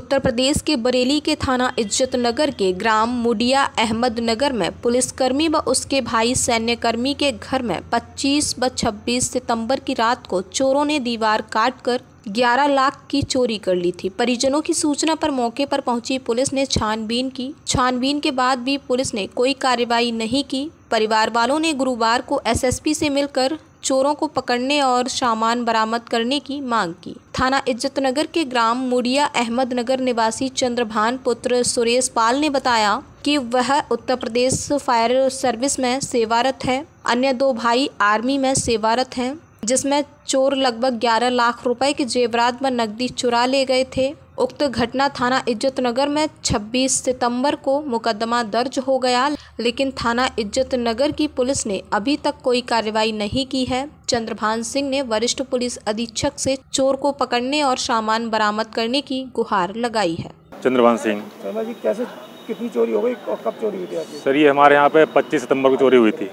उत्तर प्रदेश के बरेली के थाना इज़्ज़त नगर के ग्राम मुडिया अहमद नगर में पुलिसकर्मी व उसके भाई सैन्यकर्मी के घर में 25 व 26 सितंबर की रात को चोरों ने दीवार काटकर 11 लाख की चोरी कर ली थी। परिजनों की सूचना पर मौके पर पहुँची पुलिस ने छानबीन की। छानबीन के बाद भी पुलिस ने कोई कार्रवाई नहीं की। परिवार वालों ने गुरुवार को एसएसपी से मिलकर चोरों को पकड़ने और सामान बरामद करने की मांग की। थाना इज़्ज़त नगर के ग्राम मुड़िया अहमद नगर निवासी चंद्रभान पुत्र सुरेश पाल ने बताया कि वह उत्तर प्रदेश फायर सर्विस में सेवारत है। अन्य दो भाई आर्मी में सेवारत हैं, जिसमें चोर लगभग 11 लाख रुपए के जेवरात व नकदी चुरा ले गए थे। उक्त घटना थाना इज़्ज़त नगर में 26 सितंबर को मुकदमा दर्ज हो गया लेकिन थाना इज़्ज़त नगर की पुलिस ने अभी तक कोई कार्रवाई नहीं की है। चंद्रभान सिंह ने वरिष्ठ पुलिस अधीक्षक से चोर को पकड़ने और सामान बरामद करने की गुहार लगाई है। चंद्रभान सिंह। शर्मा जी कैसे कितनी चोरी हो गई और कब चोरी हुई थी सर ये हमारे यहाँ पे 25 सितंबर को चोरी हुई थी।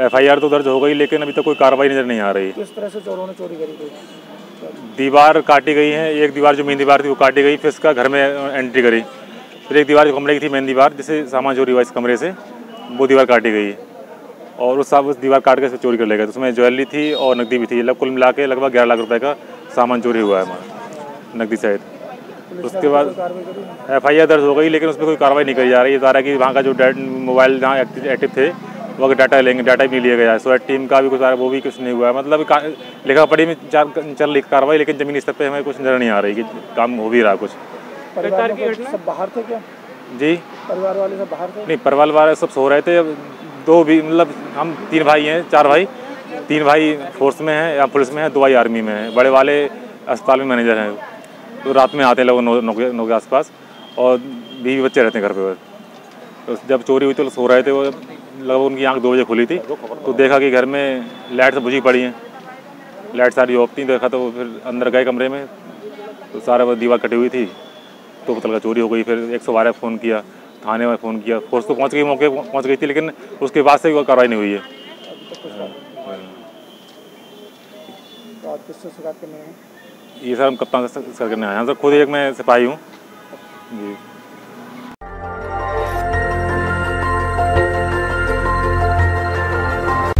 एफआईआर तो दर्ज हो गई लेकिन अभी तक तो कोई कार्रवाई नज़र नहीं आ रही। किस तरह से चोरों ने चोरी करी थी? दीवार काटी गई है, एक दीवार जो मेन दीवार थी वो काटी गई, फिर इसका घर में एंट्री करी। फिर एक दीवार जो कमरे की थी मेन दीवार, जिसे सामान चोरी हुआ इस कमरे से, वो दीवार काटी गई। और उस उस दीवार काट के इसे चोरी कर ले गए। तो उसमें ज्वेलरी थी और नकदी भी थी। कुल मिला के लगभग ग्यारह लाख रुपये का सामान चोरी हुआ है हमारा नकदी सहित। उसके बाद एफ़ आई आर दर्ज हो गई, लेकिन उसमें कोई कार्रवाई नहीं करी जा रही। है जा रहा है कि वहाँ का जो डेड, मोबाइल जहाँ एक्टिव थे वो अगर डाटा लेंगे डाटा भी लिया गया है। सो टीम का भी कुछ वो भी कुछ नहीं हुआ है। मतलब लिखा पढ़ी में चार चल रही कार्रवाई लेकिन जमीनी स्तर पर हमें कुछ नज़र नहीं आ रही कि काम हो भी रहा कुछ। परिवार की सब बाहर थे क्या? जी। परिवार वाले सब बाहर थे? नहीं परिवार वाले सब सो रहे थे। दो भी मतलब हम तीन भाई हैं चार भाई। तीन भाई फोर्स में हैं या पुलिस में हैं दो भाई आर्मी में हैं। बड़े वाले अस्पताल में मैनेजर हैं। तो रात में आते हैं लोग नौ, नौ, नौ के आसपास और बीवी बच्चे रहते हैं घर पे तो जब चोरी हुई तो सो रहे थे वो। लगभग उनकी आँख दो बजे खुली थी। तो देखा कि घर में लाइट सब बुझी पड़ी हैं। लाइट सारी ऑफ़ थी देखा तो फिर अंदर गए कमरे में तो सारा वो दीवार कटी हुई थी। तो पता लगा चोरी हो गई फिर एक सौ बारह फ़ोन किया थाने में फ़ोन किया फोर्स तो पहुँच गई मौके पहुँच गई थी लेकिन उसके बाद से कोई कार्रवाई नहीं हुई है। तो ये सर हम कप्तान से करने आए हैं। सर खुद एक मैं सिपाही हूँ। जी।